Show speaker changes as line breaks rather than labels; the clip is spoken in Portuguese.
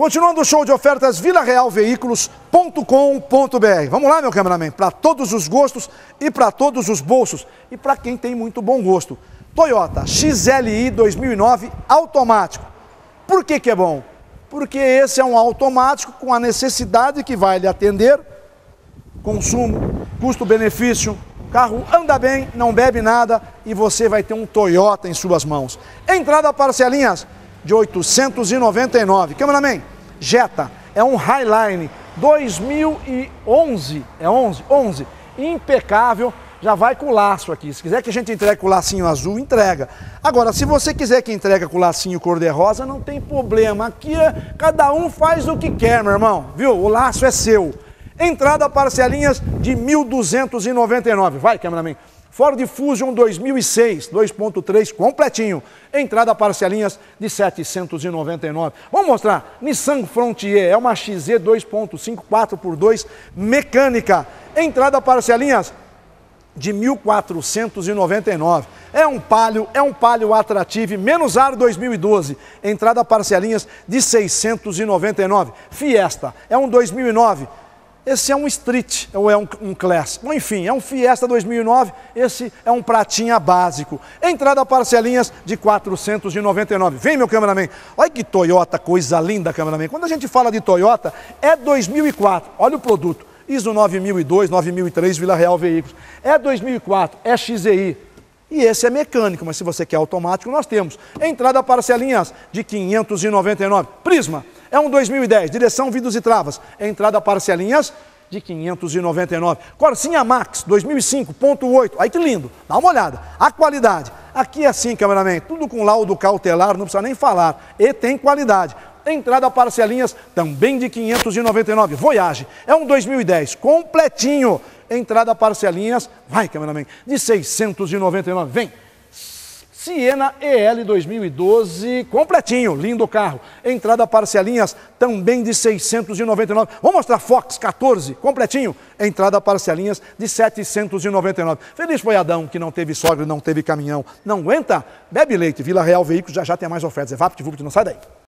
Continuando o show de ofertas, vilarealveículos.com.br. Vamos lá, meu cameraman, para todos os gostos e para todos os bolsos e para quem tem muito bom gosto. Toyota XLI 2009 automático. Por que, que é bom? Porque esse é um automático com a necessidade que vai lhe atender consumo, custo-benefício, carro anda bem, não bebe nada e você vai ter um Toyota em suas mãos. Entrada parcelinhas de 899. Cameraman, Jetta é um Highline 2011, é 11, 11, impecável, já vai com laço aqui. Se quiser que a gente entregue com lacinho azul, entrega. Agora, se você quiser que entregue com lacinho cor-de-rosa, não tem problema. Aqui é, cada um faz o que quer, meu irmão, viu? O laço é seu. Entrada parcelinhas de 1.299. Vai, cameraman. Ford Fusion 2006, 2.3 completinho. Entrada parcelinhas de 799. Vamos mostrar. Nissan Frontier é uma XZ 2.5 4x2 mecânica. Entrada parcelinhas de 1.499. É um palio, é um palio atrativo, menos ar 2012. Entrada parcelinhas de 699. Fiesta é um 2009 esse é um Street ou é um, um Class. Bom, enfim, é um Fiesta 2009, esse é um pratinha básico. Entrada parcelinhas de 499. Vem, meu cameraman. Olha que Toyota, coisa linda, cameraman. Quando a gente fala de Toyota, é 2004. Olha o produto. ISO 9002, 9003, Vila Real Veículos. É 2004, é XEI. E esse é mecânico, mas se você quer automático, nós temos. Entrada parcelinhas de 599. Prisma é um 2010, direção, vidros e travas. Entrada parcelinhas de 599. Corsinha Max 2005.8. Aí que lindo. Dá uma olhada. A qualidade. Aqui é assim, cameraman, tudo com laudo cautelar, não precisa nem falar. E tem qualidade. Entrada parcelinhas também de 599. Voyage é um 2010 completinho. Entrada parcelinhas, vai, cameraman, de 699. Vem. Siena EL 2012, completinho, lindo carro. Entrada parcelinhas também de 699. Vamos mostrar Fox 14, completinho. Entrada parcelinhas de 799. Feliz foi Adão que não teve sogra, não teve caminhão. Não aguenta? Bebe leite. Vila Real Veículos já já tem mais ofertas. É VaptVupt, não sai daí.